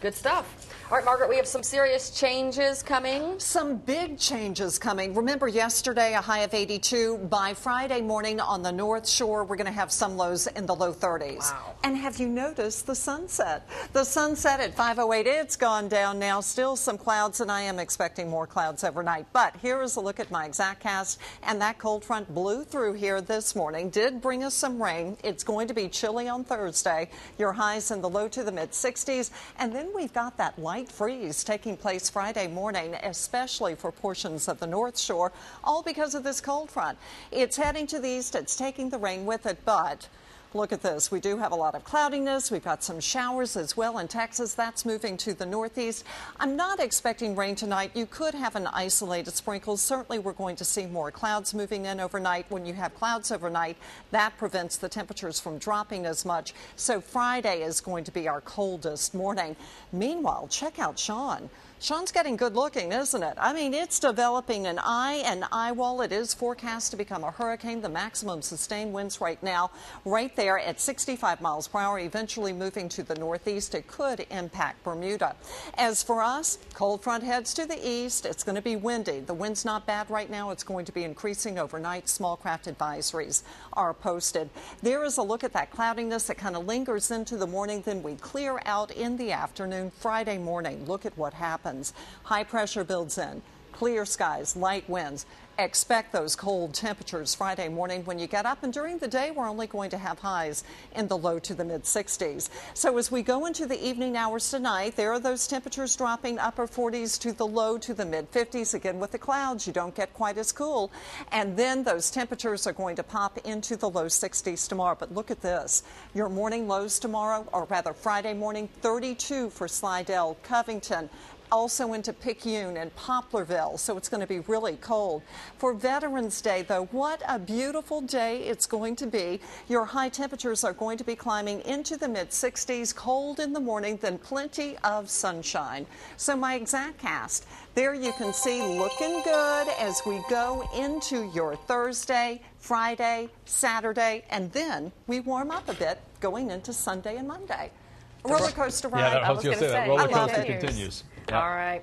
Good stuff. All right, Margaret, we have some serious changes coming. Some big changes coming. Remember yesterday, a high of 82. By Friday morning on the North Shore, we're going to have some lows in the low 30s. Wow. And have you noticed the sunset? The sunset at 508, it's gone down now. Still some clouds, and I am expecting more clouds overnight. But here is a look at my exact cast, and that cold front blew through here this morning, did bring us some rain. It's going to be chilly on Thursday. Your highs in the low to the mid 60s, and then we've got that light freeze taking place Friday morning, especially for portions of the North Shore, all because of this cold front. It's heading to the east, it's taking the rain with it, but Look at this. We do have a lot of cloudiness. We've got some showers as well in Texas. That's moving to the northeast. I'm not expecting rain tonight. You could have an isolated sprinkle. Certainly, we're going to see more clouds moving in overnight. When you have clouds overnight, that prevents the temperatures from dropping as much. So Friday is going to be our coldest morning. Meanwhile, check out Sean. Sean's getting good looking, isn't it? I mean, it's developing an eye and eye wall. It is forecast to become a hurricane. The maximum sustained winds right now, right there at 65 miles per hour, eventually moving to the northeast. It could impact Bermuda. As for us, cold front heads to the east. It's going to be windy. The wind's not bad right now. It's going to be increasing overnight. Small craft advisories are posted. There is a look at that cloudiness that kind of lingers into the morning. Then we clear out in the afternoon, Friday morning. Look at what happens happens. High pressure builds in, clear skies, light winds. Expect those cold temperatures Friday morning when you get up, and during the day, we're only going to have highs in the low to the mid 60s. So, as we go into the evening hours tonight, there are those temperatures dropping upper 40s to the low to the mid 50s. Again, with the clouds, you don't get quite as cool. And then those temperatures are going to pop into the low 60s tomorrow. But look at this your morning lows tomorrow, or rather Friday morning, 32 for Slidell, Covington, also into Picayune and Poplarville, so it's going to be really cold. For Veterans Day, though, what a beautiful day it's going to be. Your high temperatures are going to be climbing into the mid 60s, cold in the morning, then plenty of sunshine. So, my exact cast there you can see looking good as we go into your Thursday, Friday, Saturday, and then we warm up a bit going into Sunday and Monday. Roller coaster ride. Yeah, I was, was going to say, that roller coaster continues. All right.